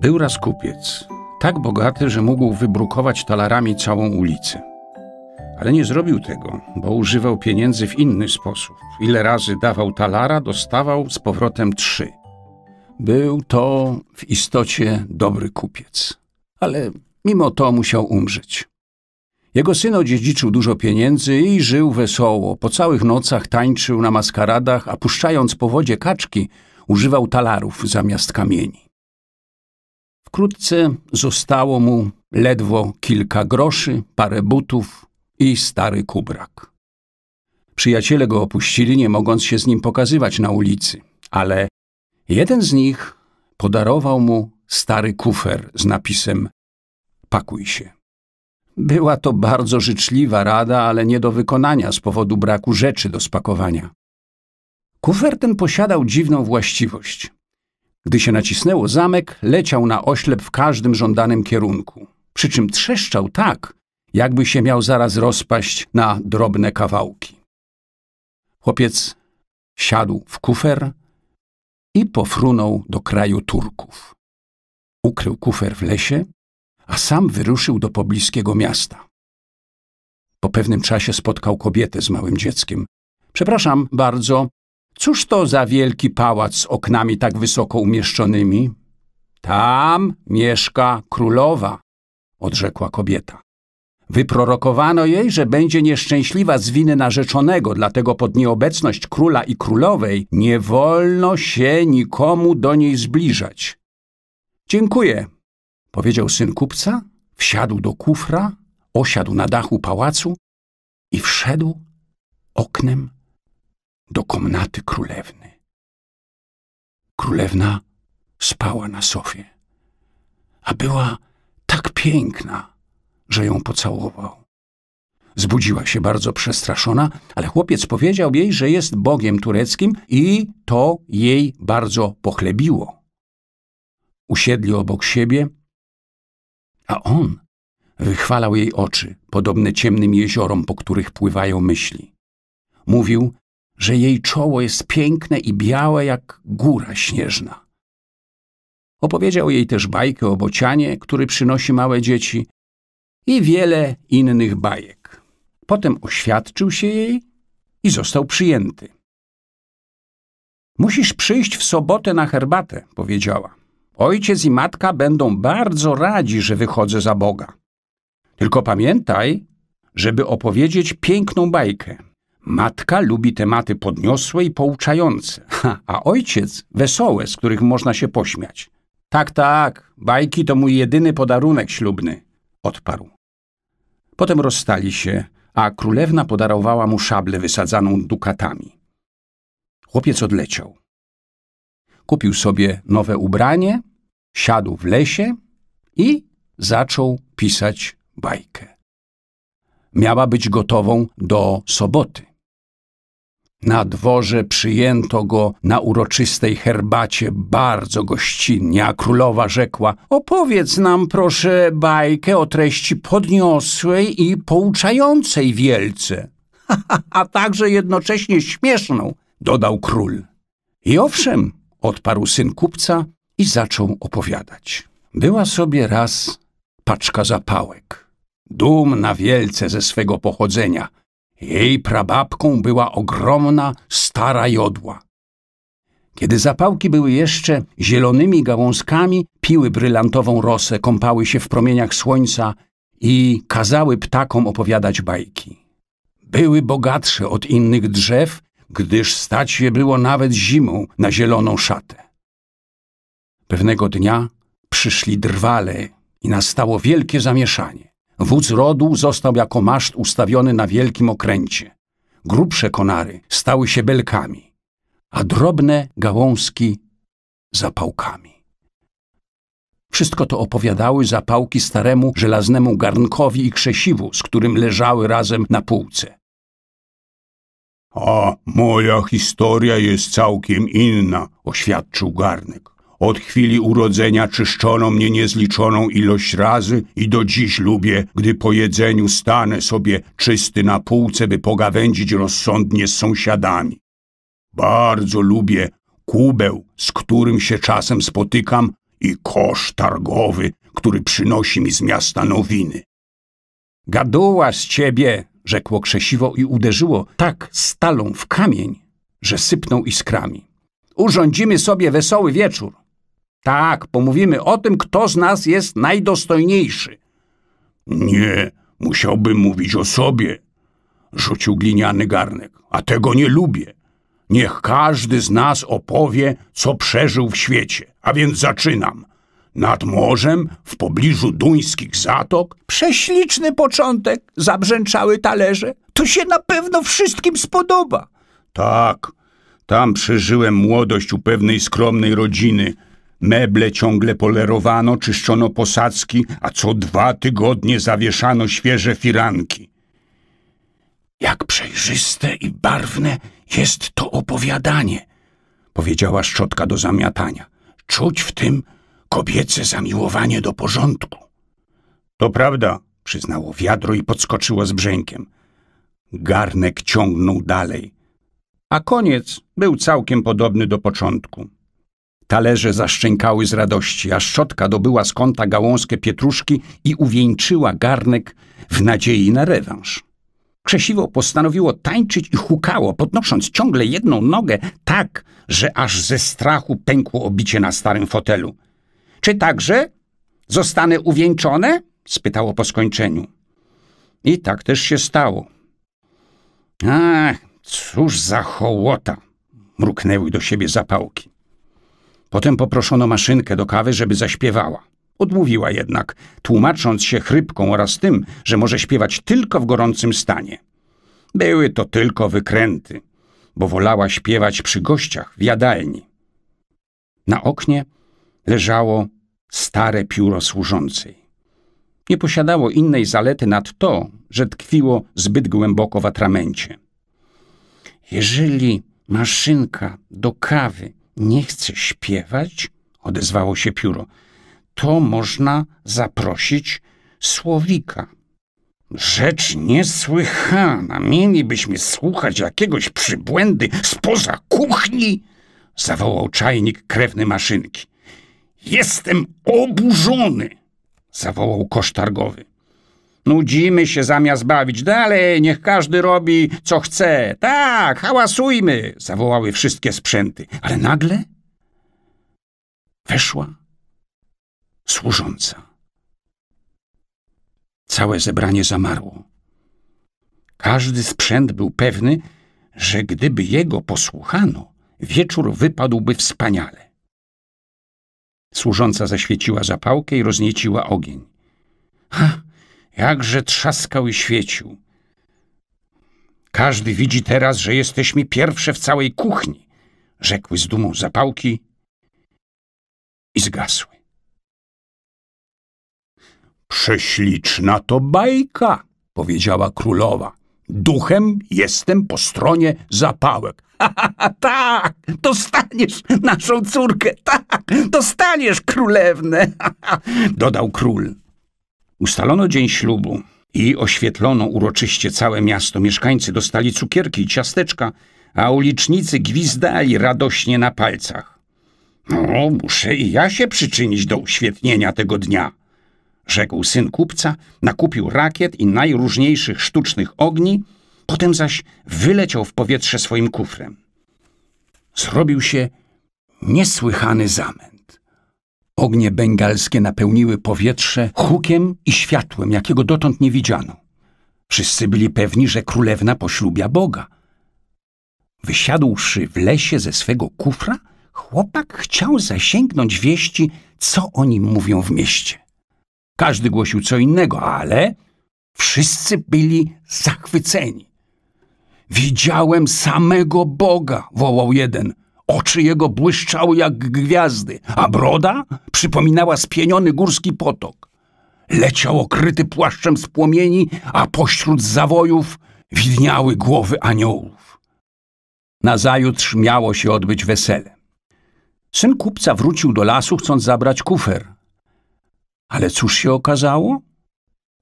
Był raz kupiec, tak bogaty, że mógł wybrukować talarami całą ulicę. Ale nie zrobił tego, bo używał pieniędzy w inny sposób. Ile razy dawał talara, dostawał z powrotem trzy. Był to w istocie dobry kupiec, ale mimo to musiał umrzeć. Jego syn odziedziczył dużo pieniędzy i żył wesoło. Po całych nocach tańczył na maskaradach, a puszczając po wodzie kaczki, używał talarów zamiast kamieni. Wkrótce zostało mu ledwo kilka groszy, parę butów i stary kubrak. Przyjaciele go opuścili, nie mogąc się z nim pokazywać na ulicy, ale jeden z nich podarował mu stary kufer z napisem Pakuj się. Była to bardzo życzliwa rada, ale nie do wykonania z powodu braku rzeczy do spakowania. Kufer ten posiadał dziwną właściwość. Gdy się nacisnęło zamek, leciał na oślep w każdym żądanym kierunku, przy czym trzeszczał tak, jakby się miał zaraz rozpaść na drobne kawałki. Chłopiec siadł w kufer i pofrunął do kraju Turków. Ukrył kufer w lesie, a sam wyruszył do pobliskiego miasta. Po pewnym czasie spotkał kobietę z małym dzieckiem. Przepraszam bardzo, cóż to za wielki pałac z oknami tak wysoko umieszczonymi? Tam mieszka królowa, odrzekła kobieta. Wyprorokowano jej, że będzie nieszczęśliwa z winy narzeczonego, dlatego pod nieobecność króla i królowej nie wolno się nikomu do niej zbliżać. Dziękuję, powiedział syn kupca, wsiadł do kufra, osiadł na dachu pałacu i wszedł oknem do komnaty królewny. Królewna spała na sofie, a była tak piękna, że ją pocałował. Zbudziła się bardzo przestraszona, ale chłopiec powiedział jej, że jest bogiem tureckim i to jej bardzo pochlebiło. Usiedli obok siebie a on wychwalał jej oczy, podobne ciemnym jeziorom, po których pływają myśli. Mówił, że jej czoło jest piękne i białe jak góra śnieżna. Opowiedział jej też bajkę o bocianie, który przynosi małe dzieci i wiele innych bajek. Potem oświadczył się jej i został przyjęty. Musisz przyjść w sobotę na herbatę, powiedziała. Ojciec i matka będą bardzo radzi, że wychodzę za Boga. Tylko pamiętaj, żeby opowiedzieć piękną bajkę. Matka lubi tematy podniosłe i pouczające, a ojciec wesołe, z których można się pośmiać. Tak, tak, bajki to mój jedyny podarunek ślubny, odparł. Potem rozstali się, a królewna podarowała mu szablę wysadzaną dukatami. Chłopiec odleciał. Kupił sobie nowe ubranie siadł w lesie i zaczął pisać bajkę. Miała być gotową do soboty. Na dworze przyjęto go na uroczystej herbacie bardzo gościnnie, a królowa rzekła: Opowiedz nam, proszę, bajkę o treści podniosłej i pouczającej wielce, a także jednocześnie śmieszną, dodał król. I owszem, odparł syn kupca i zaczął opowiadać. Była sobie raz paczka zapałek, dumna wielce ze swego pochodzenia. Jej prababką była ogromna, stara jodła. Kiedy zapałki były jeszcze zielonymi gałązkami, piły brylantową rosę, kąpały się w promieniach słońca i kazały ptakom opowiadać bajki. Były bogatsze od innych drzew, gdyż stać je było nawet zimą na zieloną szatę. Pewnego dnia przyszli drwale i nastało wielkie zamieszanie. Wódz rodu został jako maszt ustawiony na wielkim okręcie. Grubsze konary stały się belkami, a drobne gałązki zapałkami. Wszystko to opowiadały zapałki staremu żelaznemu garnkowi i krzesiwu, z którym leżały razem na półce. A moja historia jest całkiem inna, oświadczył garnek. Od chwili urodzenia czyszczono mnie niezliczoną ilość razy i do dziś lubię, gdy po jedzeniu stanę sobie czysty na półce, by pogawędzić rozsądnie z sąsiadami. Bardzo lubię kubeł, z którym się czasem spotykam i kosz targowy, który przynosi mi z miasta nowiny. Gaduła z ciebie, rzekło krzesiwo i uderzyło tak stalą w kamień, że sypnął iskrami. Urządzimy sobie wesoły wieczór. Tak, pomówimy o tym, kto z nas jest najdostojniejszy. Nie, musiałbym mówić o sobie, rzucił gliniany garnek, a tego nie lubię. Niech każdy z nas opowie, co przeżył w świecie. A więc zaczynam. Nad morzem, w pobliżu duńskich zatok, Prześliczny początek, zabrzęczały talerze. To się na pewno wszystkim spodoba. Tak, tam przeżyłem młodość u pewnej skromnej rodziny. Meble ciągle polerowano, czyszczono posadzki, a co dwa tygodnie zawieszano świeże firanki. Jak przejrzyste i barwne jest to opowiadanie, powiedziała szczotka do zamiatania. Czuć w tym kobiece zamiłowanie do porządku. To prawda, przyznało wiadro i podskoczyło z brzękiem. Garnek ciągnął dalej a koniec był całkiem podobny do początku. Talerze zaszczękały z radości, a szczotka dobyła z kąta gałązkę pietruszki i uwieńczyła garnek w nadziei na rewanż. Krzesiwo postanowiło tańczyć i hukało, podnosząc ciągle jedną nogę tak, że aż ze strachu pękło obicie na starym fotelu. Czy także zostanę uwieńczone? spytało po skończeniu. I tak też się stało. Ach, Cóż za hołota! Mruknęły do siebie zapałki. Potem poproszono maszynkę do kawy, żeby zaśpiewała. Odmówiła jednak, tłumacząc się chrypką oraz tym, że może śpiewać tylko w gorącym stanie. Były to tylko wykręty, bo wolała śpiewać przy gościach w jadalni. Na oknie leżało stare pióro służącej. Nie posiadało innej zalety nad to, że tkwiło zbyt głęboko w atramencie. Jeżeli maszynka do kawy nie chce śpiewać, odezwało się pióro, to można zaprosić słowika. Rzecz niesłychana. Mielibyśmy słuchać jakiegoś przybłędy spoza kuchni, zawołał czajnik krewny maszynki. Jestem oburzony, zawołał kosz targowy. Nudzimy się zamiast bawić. Dalej, niech każdy robi, co chce. Tak, hałasujmy, zawołały wszystkie sprzęty. Ale nagle weszła służąca. Całe zebranie zamarło. Każdy sprzęt był pewny, że gdyby jego posłuchano, wieczór wypadłby wspaniale. Służąca zaświeciła zapałkę i roznieciła ogień. Ha! Jakże trzaskał i świecił. Każdy widzi teraz, że jesteśmy pierwsze w całej kuchni, rzekły z dumą zapałki i zgasły. Prześliczna to bajka, powiedziała królowa. Duchem jestem po stronie zapałek. Ha, ha, ha, tak, dostaniesz naszą córkę, tak, dostaniesz królewnę, dodał król. Ustalono dzień ślubu i oświetlono uroczyście całe miasto. Mieszkańcy dostali cukierki i ciasteczka, a ulicznicy gwizdali radośnie na palcach. No, muszę i ja się przyczynić do uświetnienia tego dnia, rzekł syn kupca, nakupił rakiet i najróżniejszych sztucznych ogni, potem zaś wyleciał w powietrze swoim kufrem. Zrobił się niesłychany zamęt. Ognie bengalskie napełniły powietrze hukiem i światłem, jakiego dotąd nie widziano. Wszyscy byli pewni, że królewna poślubia Boga. Wysiadłszy w lesie ze swego kufra, chłopak chciał zasięgnąć wieści, co o nim mówią w mieście. Każdy głosił co innego, ale wszyscy byli zachwyceni. Widziałem samego Boga, wołał jeden. Oczy jego błyszczały jak gwiazdy, a broda przypominała spieniony górski potok. Leciał okryty płaszczem z płomieni, a pośród zawojów widniały głowy aniołów. Nazajutrz miało się odbyć wesele. Syn kupca wrócił do lasu, chcąc zabrać kufer. Ale cóż się okazało?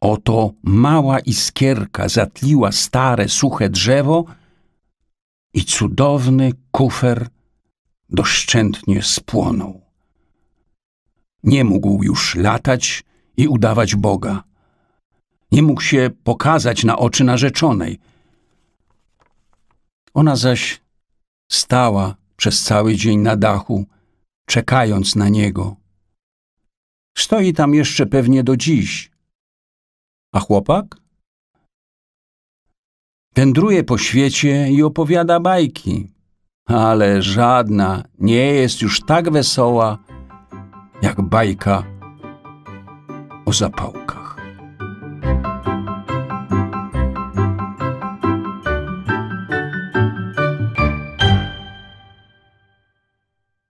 Oto mała iskierka zatliła stare, suche drzewo i cudowny kufer doszczętnie spłonął. Nie mógł już latać i udawać Boga. Nie mógł się pokazać na oczy narzeczonej. Ona zaś stała przez cały dzień na dachu, czekając na niego. Stoi tam jeszcze pewnie do dziś. A chłopak? Wędruje po świecie i opowiada bajki, ale żadna nie jest już tak wesoła jak bajka o zapałkach.